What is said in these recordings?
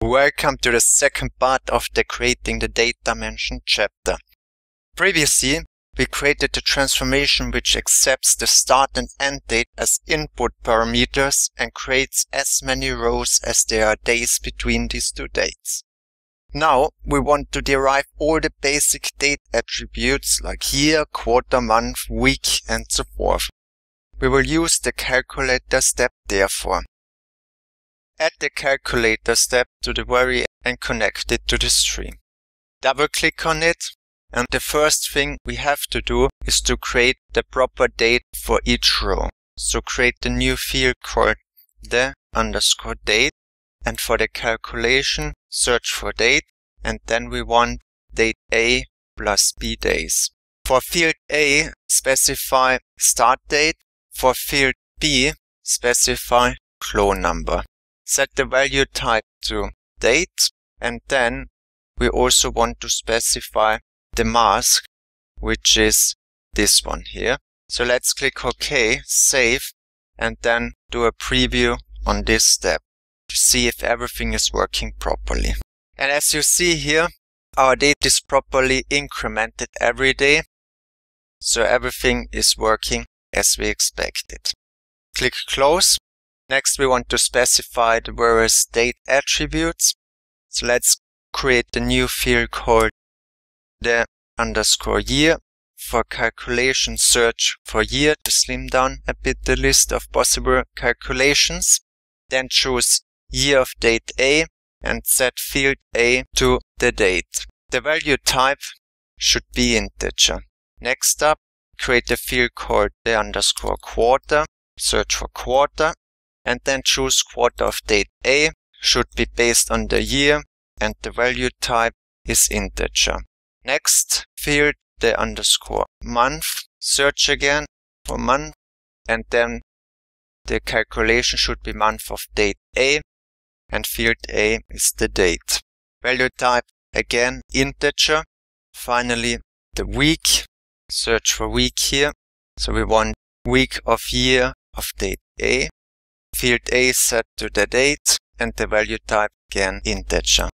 Welcome to the second part of the Creating the Date Dimension chapter. Previously, we created a transformation which accepts the start and end date as input parameters and creates as many rows as there are days between these two dates. Now, we want to derive all the basic date attributes like year, quarter, month, week, and so forth. We will use the calculator step therefore. Add the calculator step to the very and connect it to the stream. Double click on it and the first thing we have to do is to create the proper date for each row. So create the new field called the underscore date and for the calculation search for date and then we want date A plus B days. For field A specify start date, for field B specify clone number set the value type to date and then we also want to specify the mask which is this one here. So let's click OK, save and then do a preview on this step to see if everything is working properly. And as you see here, our date is properly incremented every day. So everything is working as we expected. Click close Next, we want to specify the various date attributes. So let's create a new field called the underscore year. For calculation, search for year to slim down a bit the list of possible calculations. Then choose year of date A and set field A to the date. The value type should be integer. Next up, create a field called the underscore quarter. Search for quarter and then choose quarter of date A should be based on the year and the value type is integer. Next field the underscore month, search again for month and then the calculation should be month of date A and field A is the date. Value type again integer. Finally the week, search for week here. So we want week of year of date A Field A set to the date and the value type again integer.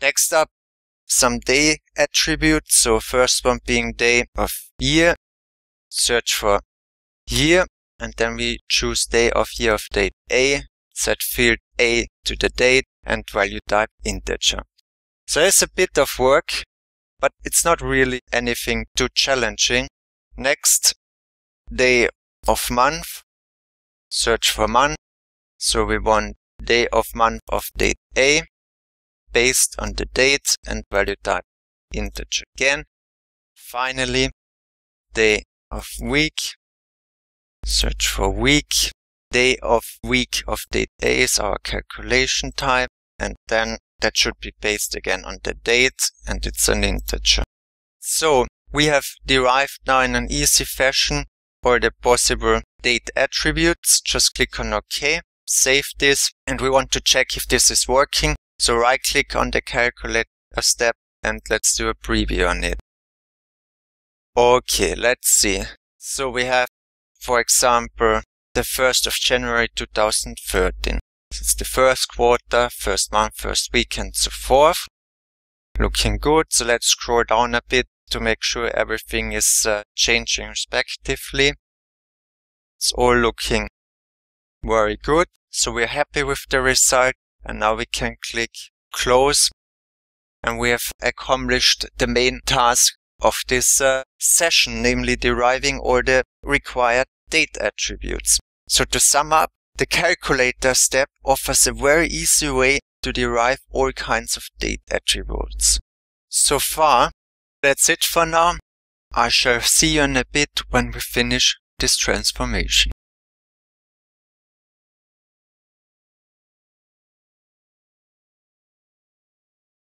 Next up, some day attributes. So first one being day of year. Search for year and then we choose day of year of date A. Set field A to the date and value type integer. So it's a bit of work, but it's not really anything too challenging. Next, day of month search for month. So we want day of month of date A based on the date and value type integer again. Finally, day of week. Search for week. Day of week of date A is our calculation type and then that should be based again on the date and it's an integer. So we have derived now in an easy fashion all the possible date attributes. Just click on OK, save this, and we want to check if this is working. So right click on the calculator step and let's do a preview on it. Okay, let's see. So we have, for example, the 1st of January 2013. It's the first quarter, first month, first week, and so forth. Looking good. So let's scroll down a bit to make sure everything is uh, changing respectively. It's all looking very good. So we're happy with the result and now we can click close and we have accomplished the main task of this uh, session, namely deriving all the required date attributes. So to sum up, the calculator step offers a very easy way to derive all kinds of date attributes. So far, that's it for now. I shall see you in a bit when we finish this transformation.